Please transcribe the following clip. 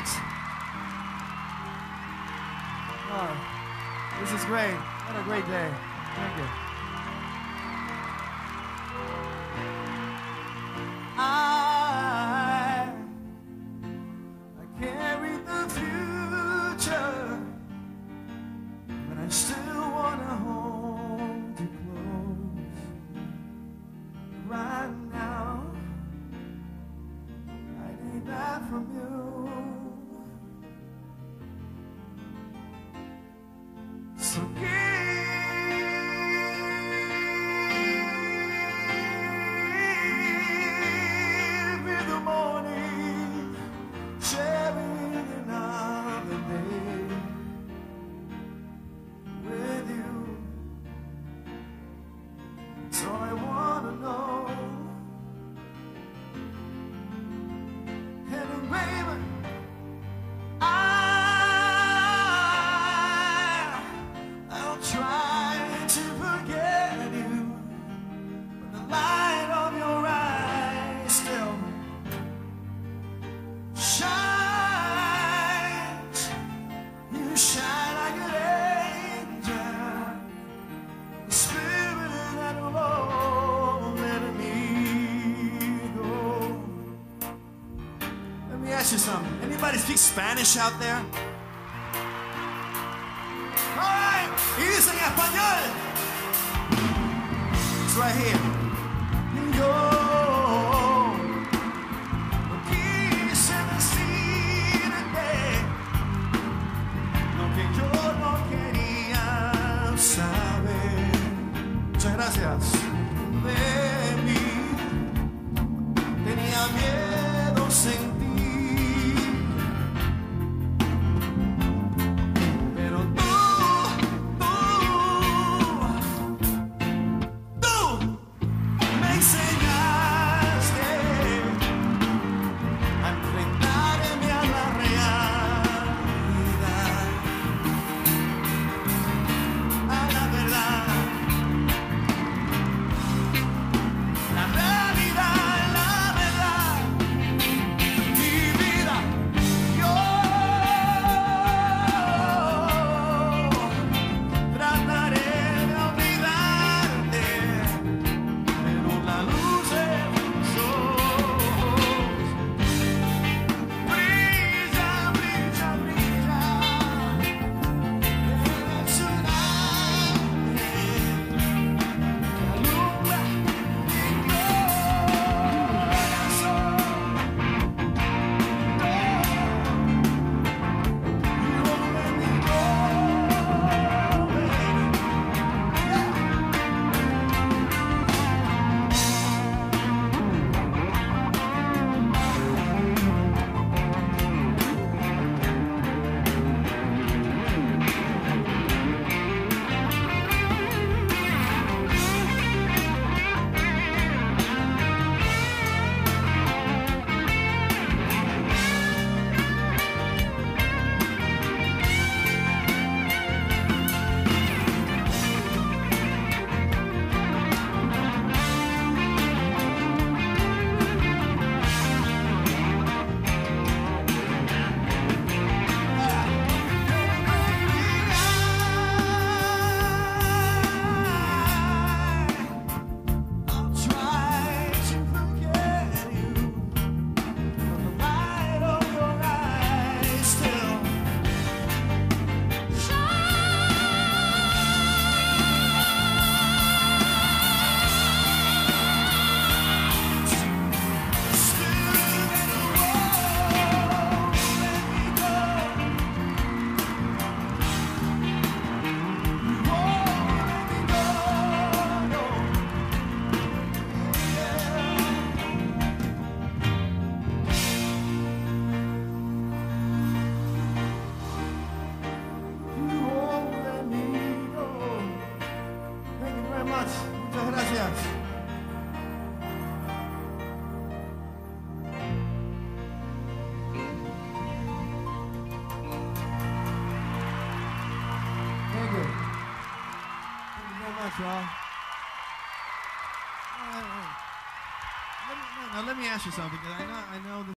Thanks. Oh, this is great. What a great day. Thank you. I, I carry the future, but I still wanna hold you close. Right now, I need that from you. Ask you something. Anybody speak Spanish out there? Alright, y dice en español. It's right here. Yo. Much, now let me ask you something, because I know, I know